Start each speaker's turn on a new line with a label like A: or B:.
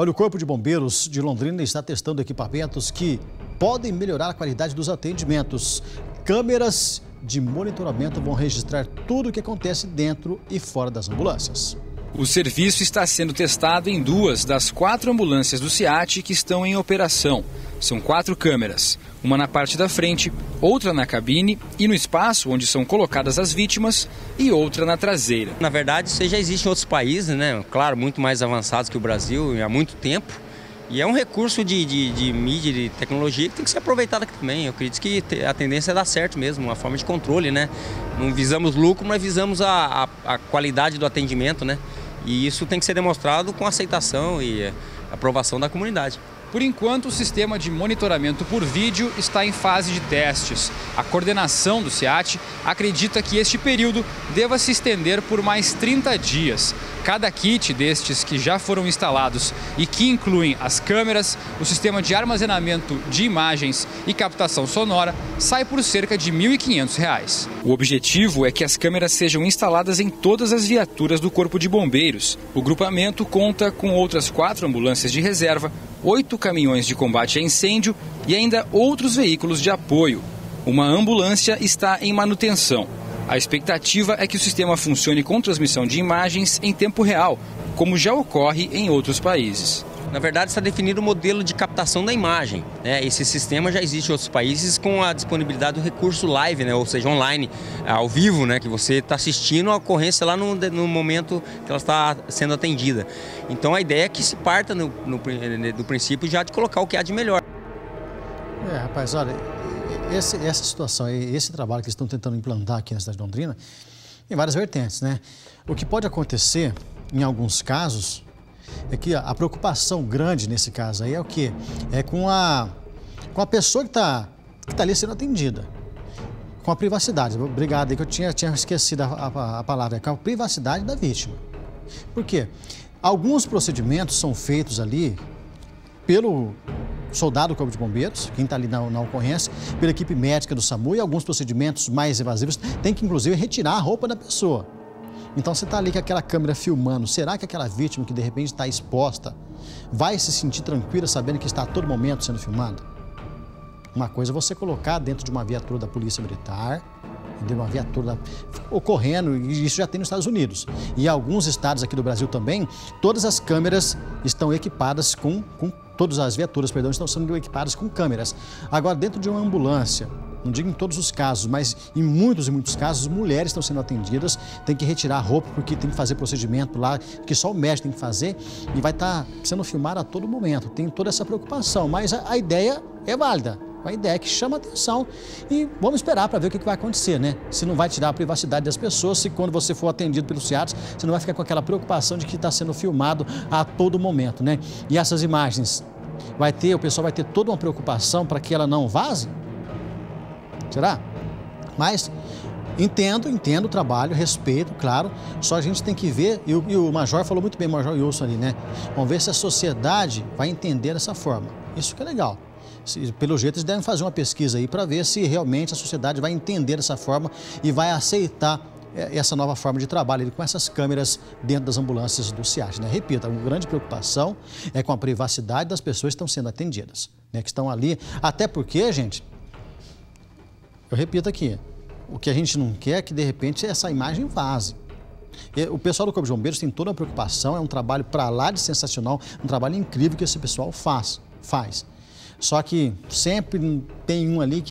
A: Olha, o Corpo de Bombeiros de Londrina está testando equipamentos que podem melhorar a qualidade dos atendimentos. Câmeras de monitoramento vão registrar tudo o que acontece dentro e fora das ambulâncias.
B: O serviço está sendo testado em duas das quatro ambulâncias do SEAT que estão em operação. São quatro câmeras, uma na parte da frente, outra na cabine e no espaço onde são colocadas as vítimas e outra na traseira.
C: Na verdade, isso já existe em outros países, né? Claro, muito mais avançados que o Brasil há muito tempo. E é um recurso de, de, de mídia, de tecnologia que tem que ser aproveitado aqui também. Eu acredito que a tendência é dar certo mesmo, uma forma de controle, né? Não visamos lucro, mas visamos a, a, a qualidade do atendimento, né? E isso tem que ser demonstrado com aceitação e aprovação da comunidade.
B: Por enquanto, o sistema de monitoramento por vídeo está em fase de testes. A coordenação do SEAT acredita que este período deva se estender por mais 30 dias. Cada kit destes que já foram instalados e que incluem as câmeras, o sistema de armazenamento de imagens e captação sonora sai por cerca de R$ 1.500. O objetivo é que as câmeras sejam instaladas em todas as viaturas do Corpo de Bombeiros. O grupamento conta com outras quatro ambulâncias de reserva, oito caminhões de combate a incêndio e ainda outros veículos de apoio. Uma ambulância está em manutenção. A expectativa é que o sistema funcione com transmissão de imagens em tempo real, como já ocorre em outros países.
C: Na verdade, está definido o modelo de captação da imagem. Né? Esse sistema já existe em outros países com a disponibilidade do recurso live, né? ou seja, online, ao vivo, né? que você está assistindo a ocorrência lá no, no, momento que ela está sendo atendida. Então a ideia é que se parta no, no, do princípio já de colocar o que há de melhor.
A: É, rapaz, olha, esse, essa situação, esse trabalho que estão tentando implantar aqui na cidade de Londrina, tem várias vertentes, né? O que pode acontecer, em alguns casos, é que a preocupação grande nesse caso aí é o quê? É com a, com a pessoa que está que tá ali sendo atendida. Com a privacidade. Obrigado aí que eu tinha, tinha esquecido a, a, a palavra. É com a privacidade da vítima. Por quê? Alguns procedimentos são feitos ali pelo soldado do Corpo de Bombeiros, quem está ali na, na, ocorrência, pela equipe médica do SAMU e alguns procedimentos mais evasivos, tem que inclusive retirar a roupa da pessoa. Então você está ali com aquela câmera filmando, será que aquela vítima que de repente está exposta vai se sentir tranquila sabendo que está a todo momento sendo filmada? Uma coisa é você colocar dentro de uma viatura da Polícia Militar, de uma viatura ocorrendo, e isso já tem nos Estados Unidos. E alguns estados aqui do Brasil também, todas as câmeras estão equipadas com, com todas as viaturas, perdão, estão sendo equipadas com câmeras. Agora, dentro de uma ambulância, não digo em todos os casos, mas em muitos e muitos casos, mulheres estão sendo atendidas, tem que retirar a roupa porque tem que fazer procedimento lá que só o médico tem que fazer e vai estar sendo filmado a todo momento. Tem toda essa preocupação, mas a, a ideia é válida. Uma ideia que chama atenção e vamos esperar para ver o que vai acontecer, né? Se não vai tirar a privacidade das pessoas, se quando você for atendido pelos CIATs, você não vai ficar com aquela preocupação de que está sendo filmado a todo momento, né? E essas imagens, vai ter, o pessoal vai ter toda uma preocupação para que ela não vaze? Será? Mas entendo, entendo o trabalho, respeito, claro, só a gente tem que ver, e o, e o Major falou muito bem, o Major Wilson ali, né? Vamos ver se a sociedade vai entender dessa forma. Isso que é legal pelo jeito, eles devem fazer uma pesquisa aí para ver se realmente a sociedade vai entender dessa forma e vai aceitar é, essa nova forma de trabalho com essas câmeras dentro das ambulâncias do CIAT. Né? Repito, a grande preocupação é com a privacidade das pessoas que estão sendo atendidas, né? que estão ali. Até porque, gente, eu repito aqui, o que a gente não quer é que de repente essa imagem vaze. O pessoal do Corpo de Bombeiros tem toda a preocupação, é um trabalho para lá de sensacional, um trabalho incrível que esse pessoal faz. faz. Só que sempre tem um ali que